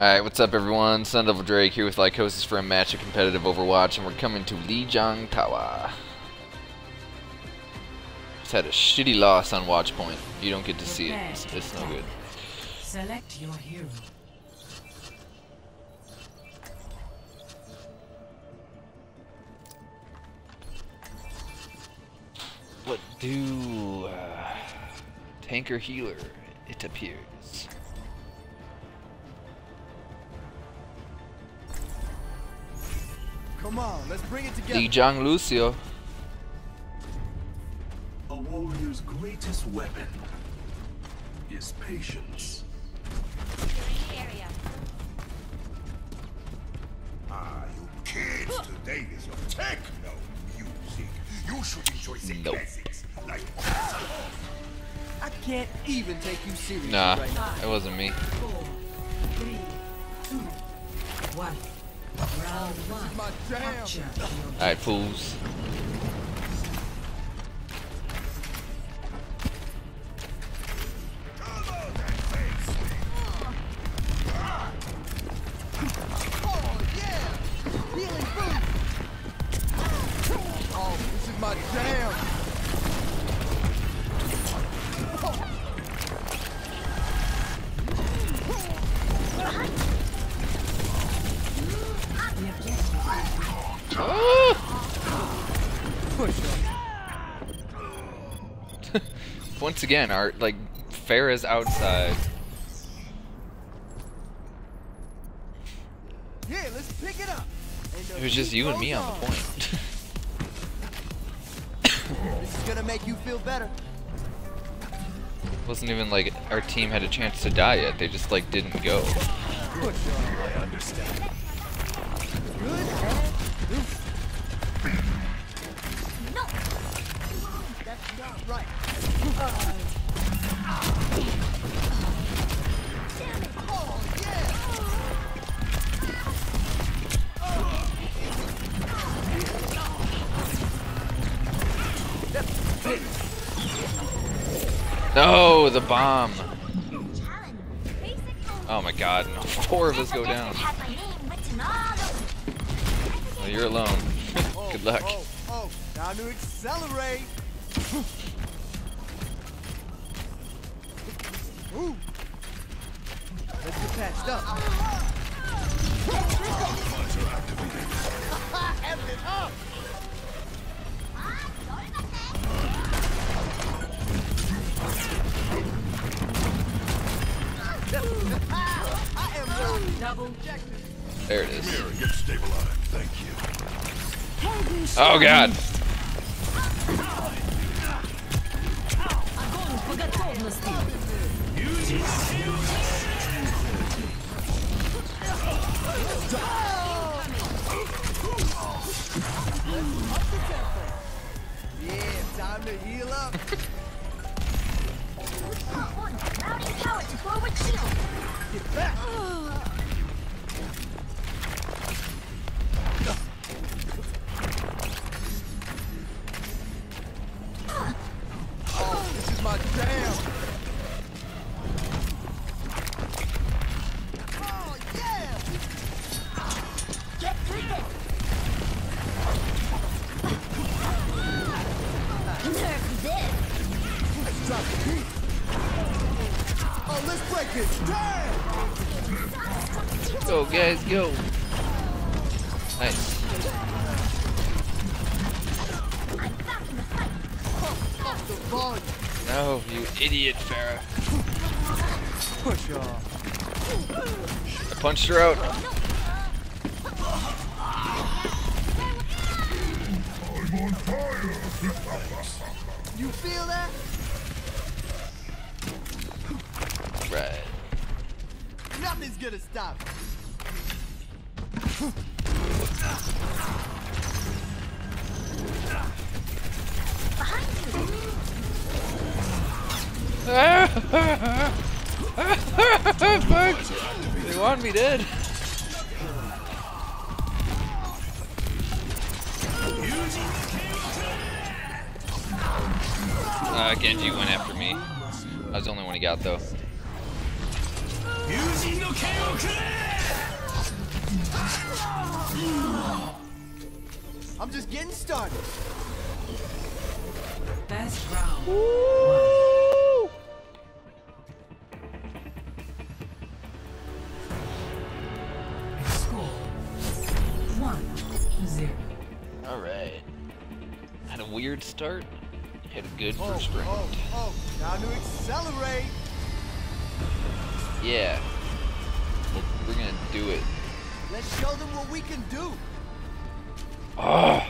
Alright, what's up everyone? Sun Devil Dreiak here with Lykosis for a match of competitive Overwatch, and we're coming to Lijiang Tower. Just had a shitty loss on Watchpoint. You don't get to see it. It's, it's no good. Select your hero. What do... Uh, tanker healer, it appears. Come on, let's bring it together. Lijiang Lucio. A warrior's greatest weapon is patience. Ah, you kids, today is your techno music. You should enjoy the Nope. classics like I can't even take you seriously Nah, right now. it wasn't me. Four, three, two, one. Round one. My jam. Capture. Alright, fools. Once again, our, like, Pharah's outside. Yeah, let's pick it up. Uh, it was just you and me on the point. This is gonna make you feel better. wasn't even like our team had a chance to die yet. They just like didn't go. Push on. I understand. Good and loose. That's not right. Oh! No, the bomb. Oh my god, no. Four of us go down. Well, you're alone. Oh, Good luck. Oh, oh, oh, time to accelerate. Let's get patched up. Up. I am your Double objective. There it is. Here, get stabilized. Thank you. Oh god. Go guys, go. Nice. Off the volume. No, you idiot, Pharah. Push off. I punched her out. I'm on fire. You feel that? Right. Nothing's gonna stop Fuck! They want me dead. Uh, Genji went after me. I was the only one he got though. I'm just getting started. Best round. Weird start. Had a good Oh, first round. oh, oh, time to accelerate. Yeah. We're, we're gonna do it. Let's show them what we can do. Oh.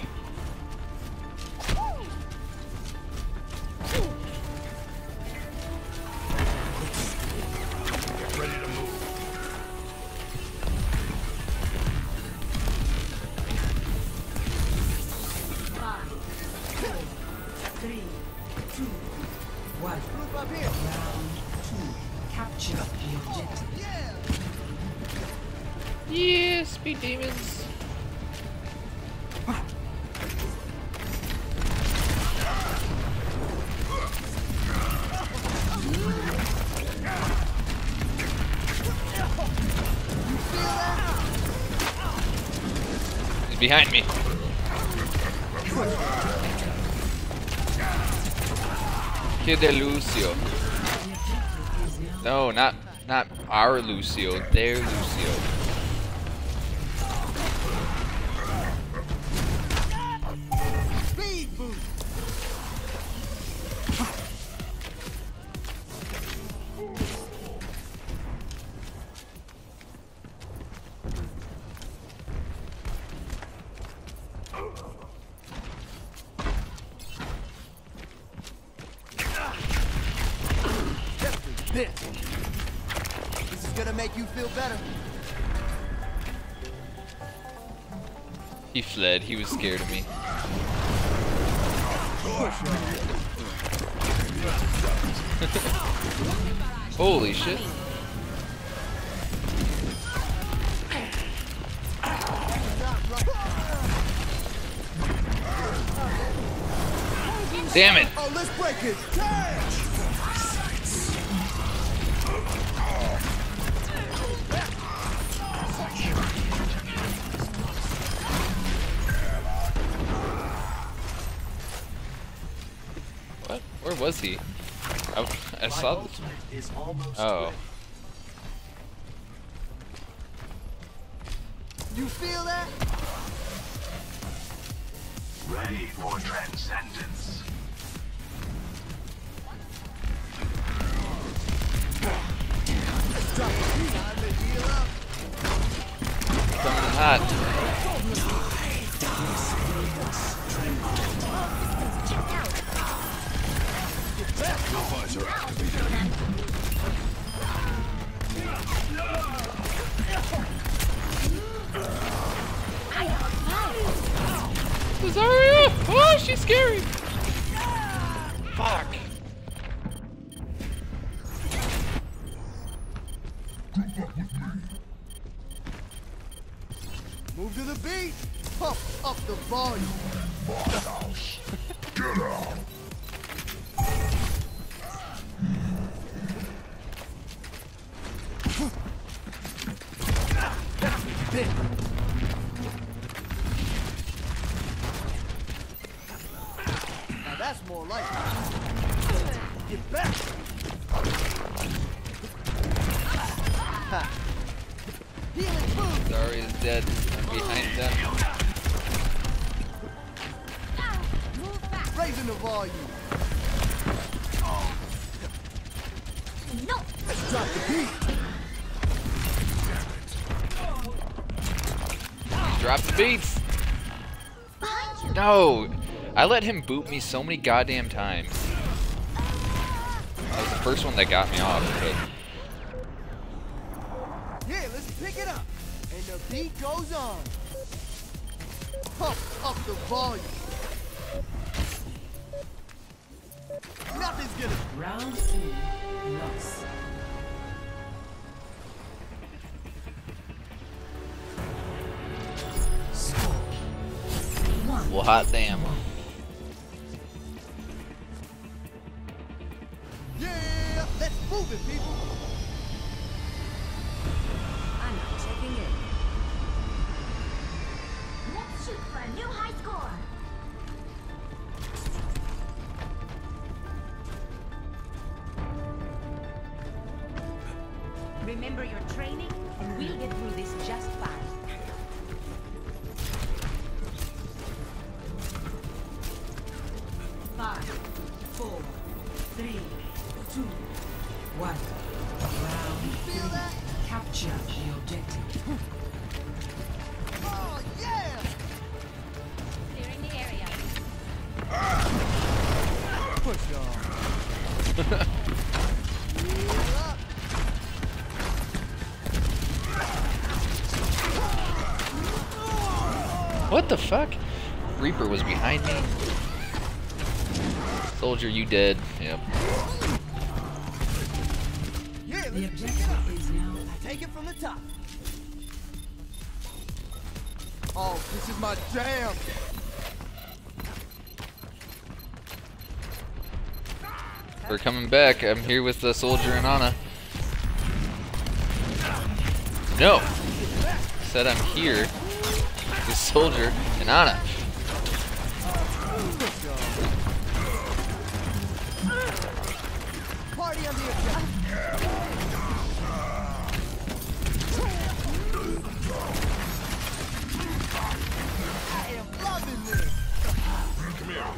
Behind me. Kid Lucio. No, not not our Lucio. Their Lucio. This. This is gonna make you feel better. He fled. He was scared of me. Holy shit. Damn it. Oh, let's break his cage. Was he? I, I saw. th- Is almost Oh. You feel that? ready for transcendence. Time to heal up. Coming in hot. Pump up the volume. Get out. Now that's more like it. Get back. Dead. I'm behind them. Raising the volume. Let's drop the beat. Drop the beats. No. I let him boot me so many goddamn times. That was the first one that got me off, but beat goes on. Pump up the volume. Nothing's gonna Round two. Loss. Well, hot damn. What the fuck? Reaper was behind me. Soldier, you dead. Yep. Yeah, The let's pick it up. objective is now Take it from the top. Oh, this is my jam. We're coming back. I'm here with the soldier and Ana. No! Said I'm here with soldier and Ana.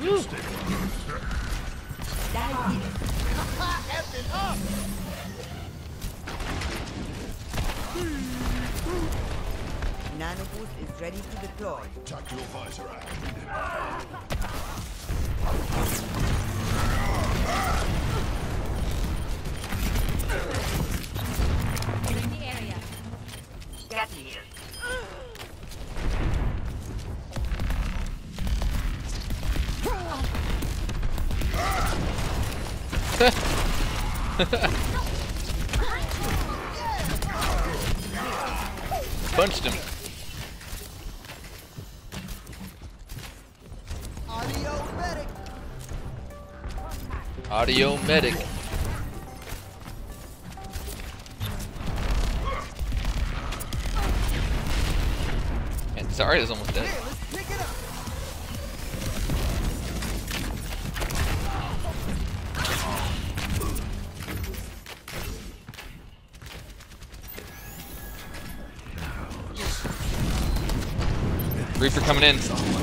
Push is ready to deploy. Tactical visor activated. clearing the area. Get here. Punched him. Audio medic. And Zarya's almost dead. Reaper coming in.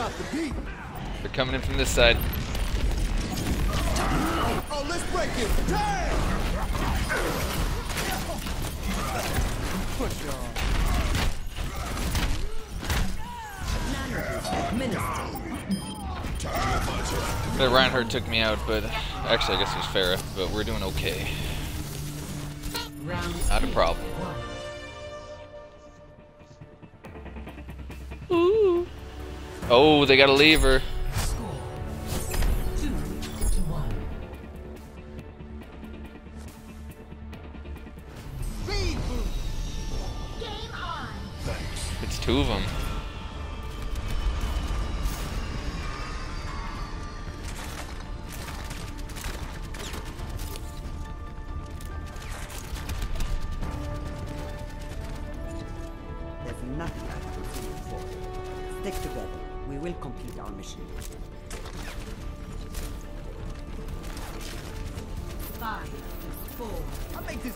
Drop the beat. They're coming in from this side. Oh, let's break it. Damn! Push on. The Reinhardt took me out, but actually I guess it was Pharah, but we're doing okay. Not a problem. Oh, they got a lever.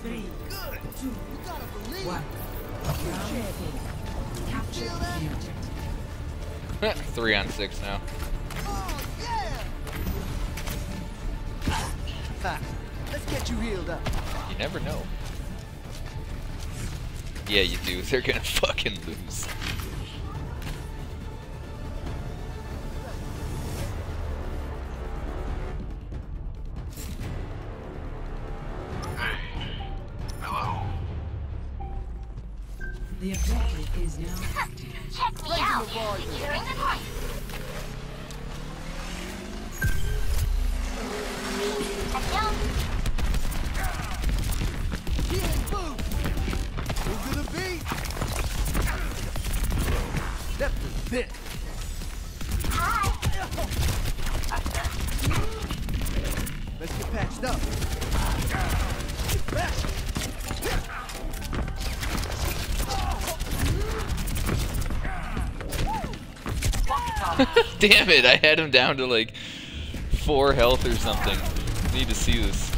Three. Three on six now. Oh, yeah! Let's get you healed up. You never know. Yeah, you do. They're gonna fucking lose. The objective is now active. Raising the volume. Healing boost. Move to the beat. pit. Let's get patched up. Get back. Damn it, I had him down to like four health or something. Need to see this.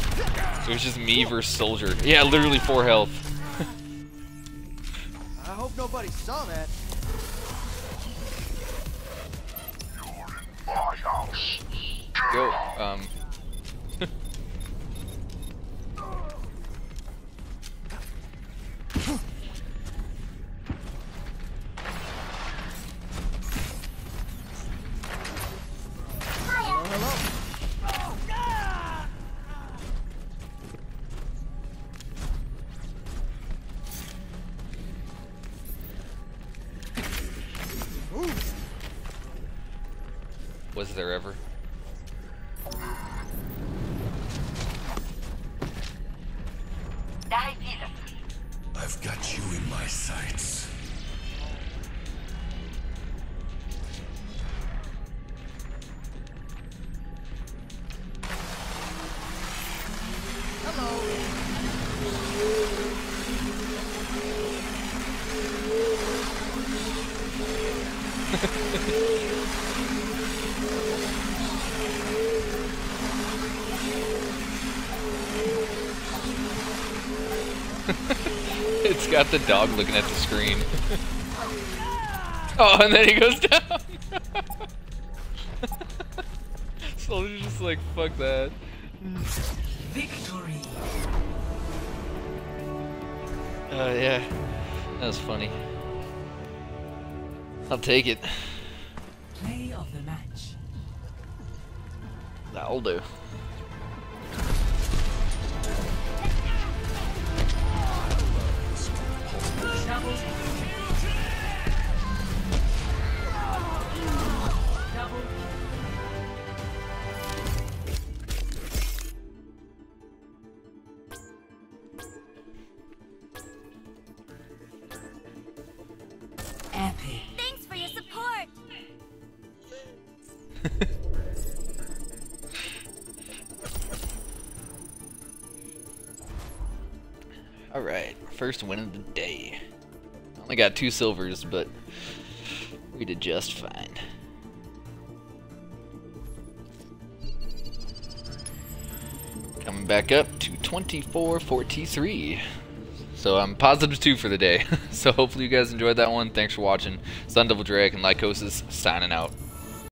It was just me versus soldier. Yeah, literally four health. I hope nobody saw that. My house. Go. Um. Hello, got the dog looking at the screen. oh, and then he goes down. Soldier's just like, fuck that. Victory. Oh, yeah. That was funny. I'll take it. Play of the match. That'll do. first win of the day. Only got two silvers, but we did just fine. Coming back up to 2443. So I'm positive two for the day. so hopefully you guys enjoyed that one. Thanks for watching. Sun Devil Dreiak and Lykosis signing out.